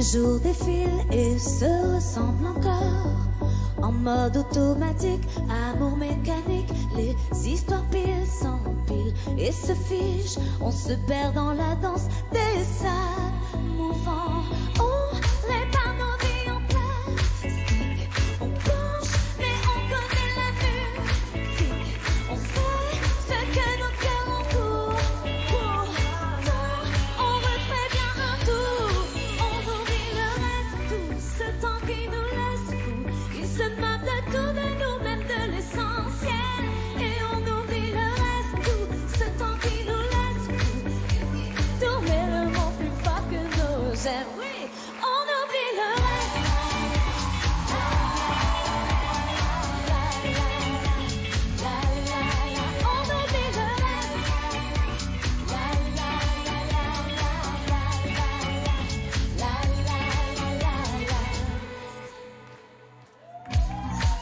Les jours défilent et se ressemblent encore. En mode automatique, amour mécanique, les histoires pile s'empilent et se figent. On se perd dans la danse des salles mouvants.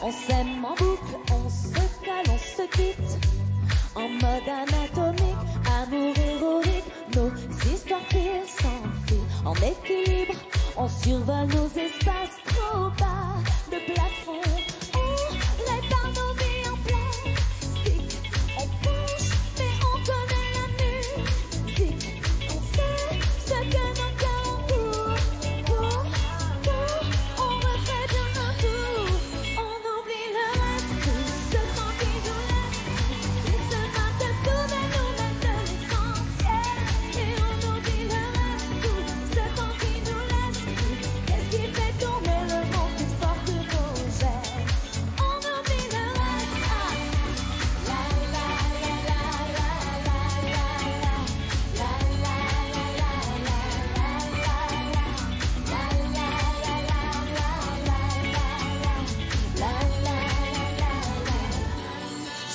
On s'aime en boucle, on se cale, on se quitte. En mode anatomique, amour héroïque, nos histoires filent sans fil. En équilibre, on survole nos espaces trop bas de plafond.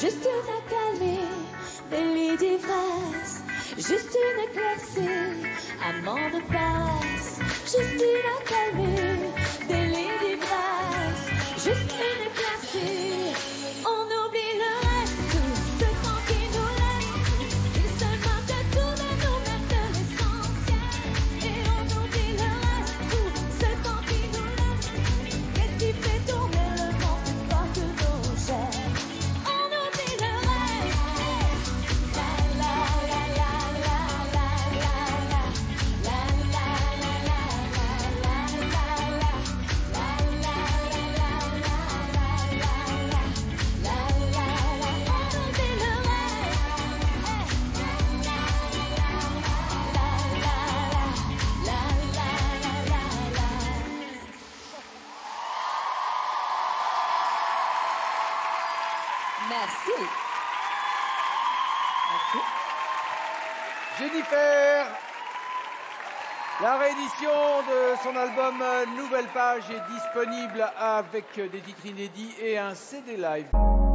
Juste une accalmie, délit d'ivresse. Juste une éclaircie, amant de passe. Juste une accalmie, délit d'ivresse. Juste une éclaircie. Merci. Merci. Jennifer, la réédition de son album Nouvelle Page est disponible avec des titres inédits et un CD live.